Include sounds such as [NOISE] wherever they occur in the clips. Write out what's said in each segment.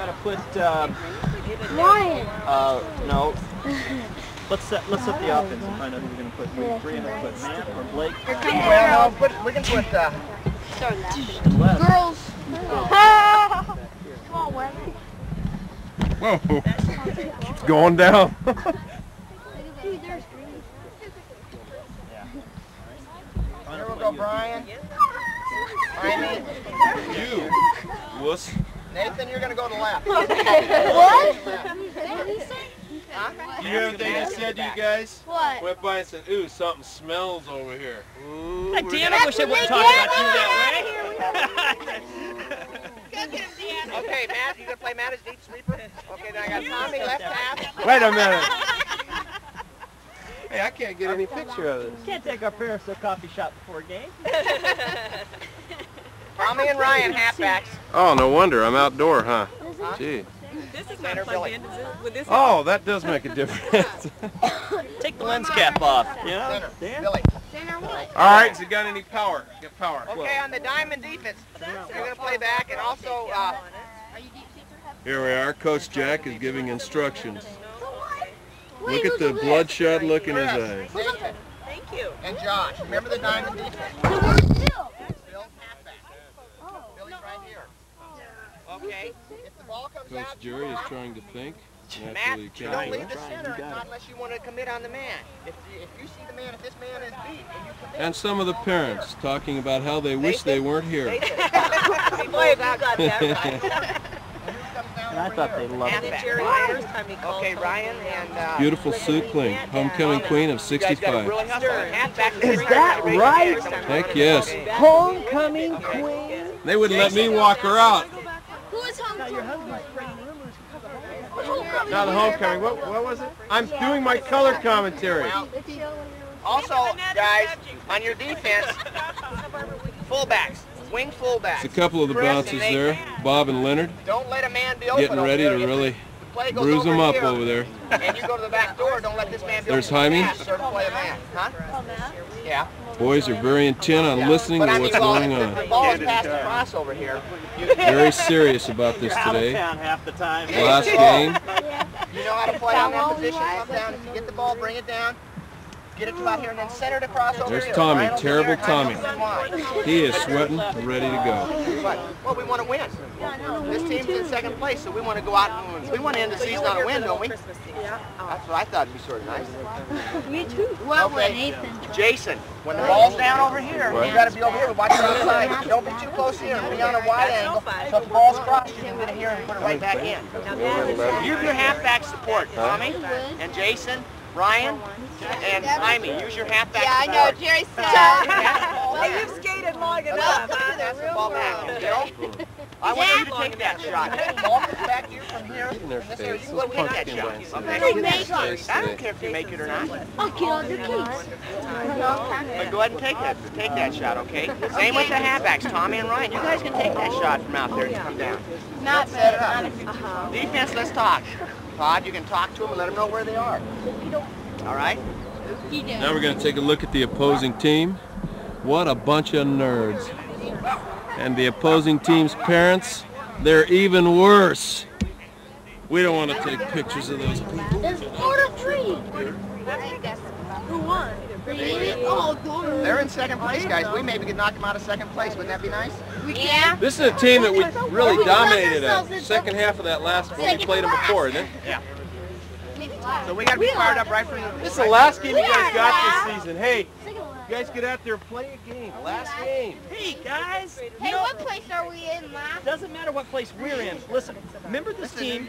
Gotta put, um, Ryan. uh, no. Let's set, let's set the offense and find out who we're gonna put. We're three gonna put Matt or Blake. Well, no, but we can put, uh, and Les. Girls. Come on, Wesley. Whoa. Keeps going down. Dude, there's green. here we'll go Brian. [LAUGHS] Amy. you. Wuss. Nathan, you're gonna go to the left. [LAUGHS] What? You hear what they just said to you guys? What? Went by and said, ooh, something smells over here. Ooh, God we're damn, I wish I wouldn't talk about you that way. [LAUGHS] Okay, Matt, you gonna play Matt as deep sweeper? Okay, then I got Tommy left half. Wait a minute. [LAUGHS] hey, I can't get any picture of this. Can't take our parents to a coffee shop before a game. Tommy and Ryan halfbacks. Oh, no wonder. I'm outdoor, huh? Gee. This is Center not plugged in. Is this Oh, that does make a difference. [LAUGHS] Take the lens cap off. You know? Center. Dan? Billy. Center what? All right, has he got any power? Get power. Okay, on the diamond defense, you're gonna play back and also, uh, Here we are. Coach Jack is giving instructions. Look at the who's bloodshot look in his eyes. Thank you. and Josh. Remember the diamond defense? this? Who's Bill? Bill's halfback. Billy's right here. Okay, if the ball comes Coach out, Jerry is trying to think. Matt, you don't leave the center not unless you want to commit on the man. If you, if you see the man, if this man is beat and you commit, And some of the parents talking about how they wish they weren't here. Nathan, Boy, have you got that right. and who comes down And I thought they loved And it. then Jerry, the first time he. Okay, Ryan and uh, Beautiful Sue Kling, homecoming queen of you guys got to 65. really Is that right? Heck yes. Homecoming queen. They wouldn't let me walk her out. Who is home? Not the homecoming. What, what was it? I'm doing my color commentary. Also, guys, on your defense, fullbacks, wing fullbacks. It's a couple of the Chris and bounces there. Bob and Leonard Don't let a man be open getting ready to really the play goes bruise them up here, over there. And you go to the back door. Don't let this man be There's open. Jaime. Pass, Sort of play a man, huh? Yeah. Boys are very intent on listening But to I mean, what's well, going if the on. ball is past the cross over here. Very serious about this Out of today. town half the time. Last game. You know how to play on that position. Come down. If you get the ball, bring it down. Get it to about here and then center it across over There's here. Tommy, Ryan terrible there, Tommy. will be wide. He is sweating, ready to go. But, well, we want to win. This team's in second place, so we want to go out and win. we want to end the season on a win, don't we? That's what I thought would be sort of nice. Me too. Well, Okay. with Nathan? Jason, when the ball's down over here, you got to be over here. Watch it outside. Don't be too close here. Be on a wide angle. So if the ball's crossed, you can get it here and put it right back in. Use your halfback support, Tommy and Jason, Ryan, and Jaime. Use your halfback Yeah, I know. Jerry said. [LAUGHS] Well, you've skated long enough. That's the ball back. Bill, [LAUGHS] I want you to take that shot. If the ball comes back to you from here, from this area, you can go take that shot. Okay? make I don't care if you make it or not. I'll get all your keys. But go ahead and take that, take that shot, okay? Same with the halfbacks, Tommy and Ryan. You guys can take that shot from out there and oh, come down. Not set it bad. Uh-huh. Defense, let's talk. Todd, you can talk to them and let them know where they are. All right? Now we're going to take a look at the opposing team. What a bunch of nerds. And the opposing team's parents, they're even worse. We don't want to take pictures of those people. It's order free. Who won? They're in second place, guys. We maybe could knock them out of second place. Wouldn't that be nice? We can. This is a team that we really dominated the second half of that last when we played them before, isn't it? So we got to be fired up right from the... This is the last game you guys got this season. Hey, you guys get out there and play a game. Last game. Hey guys, Hey, what place are we in, Ma? doesn't matter what place we're in. Listen, remember this team?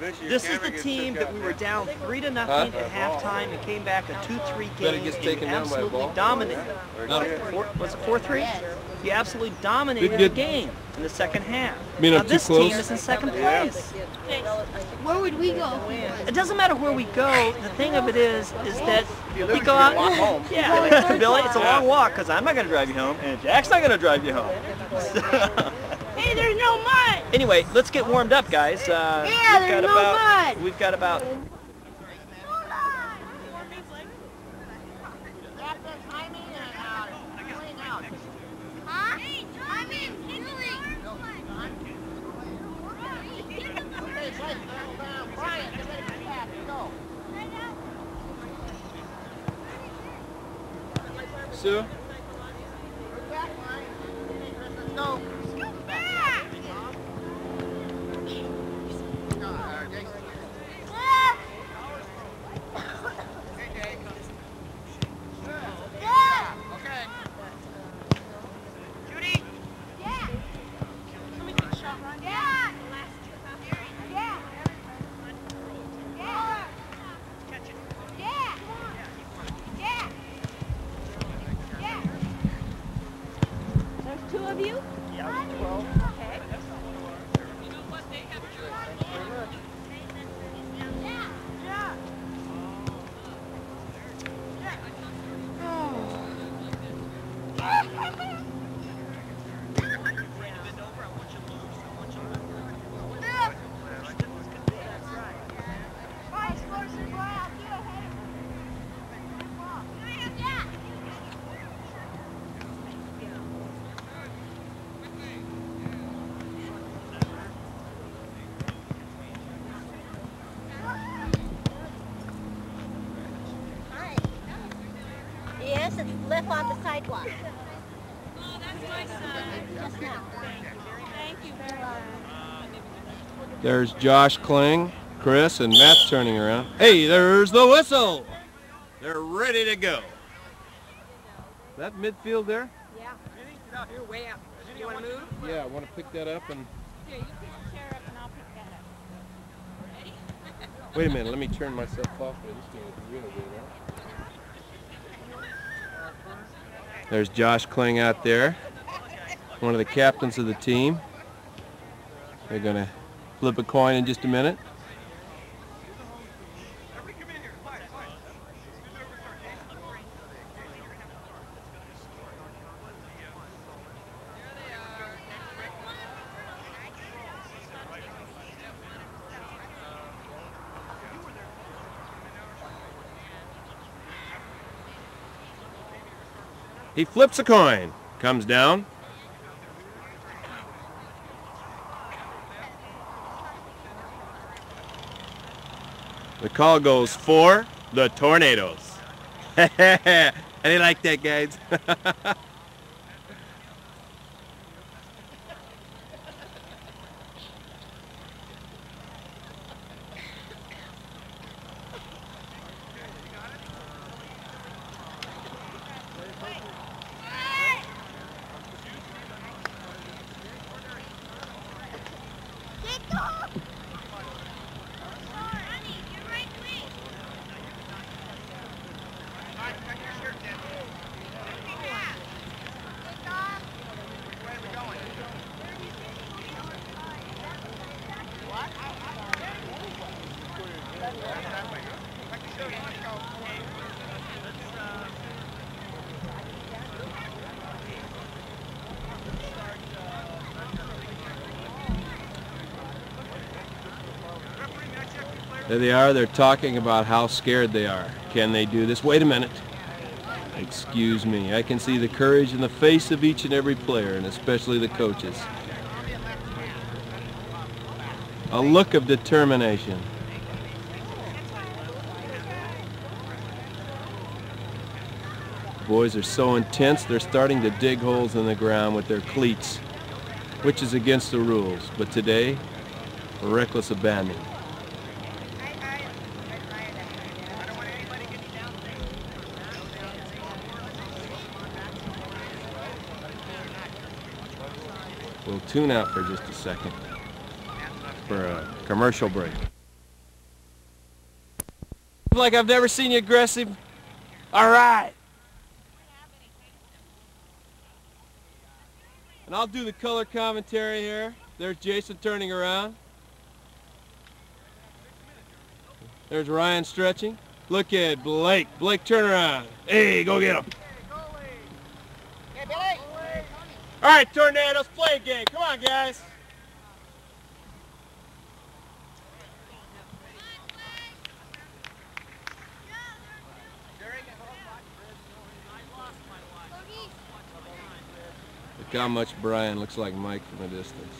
This is the team that we were down three to nothing Huh? at halftime and came back a two-three Bet game gets and taken down by a absolutely ball? dominated. Not Four, was it four-three? You absolutely dominated the game in the second half. Mean now I'm too this close? team is in second place. Where would we go? It doesn't matter where we go. The thing of it is, is that you we go out. walk home. [LAUGHS] Yeah, Billy, it's a long walk because I'm not going to drive you home, and Jack's not going to drive you home. [LAUGHS] Hey, there's no mud. anyway, let's get warmed up, guys. Uh, Yeah, we've there's got no about mud. we've got about Sue? of you? Yeah, 12. on the sidewalk. Oh, that's my son. Thank you very much. There's Josh Kling, Chris, and Matt's turning around. Hey, there's the whistle. They're ready to go. That midfield there? Yeah. Out here, way up. Do you want to move? Yeah, I want to pick that up and... Yeah, you pick the chair up and I'll pick that up. Ready? Wait a minute. Let me turn myself off. This thing is really good, huh? There's Josh Kling out there, one of the captains of the team. They're going to flip a coin in just a minute. He flips a coin, comes down. The call goes for the Tornadoes. [LAUGHS] You like that, guys? [LAUGHS] There they are. They're talking about how scared they are. Can they do this? Wait a minute. Excuse me. I can see the courage in the face of each and every player, and especially the coaches. A look of determination. Boys are so intense, they're starting to dig holes in the ground with their cleats, which is against the rules. But today, reckless abandon. We'll tune out for just a second for a commercial break. Like I've never seen you aggressive. All right. And I'll do the color commentary here. There's Jason turning around. There's Ryan stretching. Look at Blake. Blake, turn around. Hey, go get him. All right, Tornadoes, play a game. Come on, guys. Look how much Brian looks like Mike from a distance.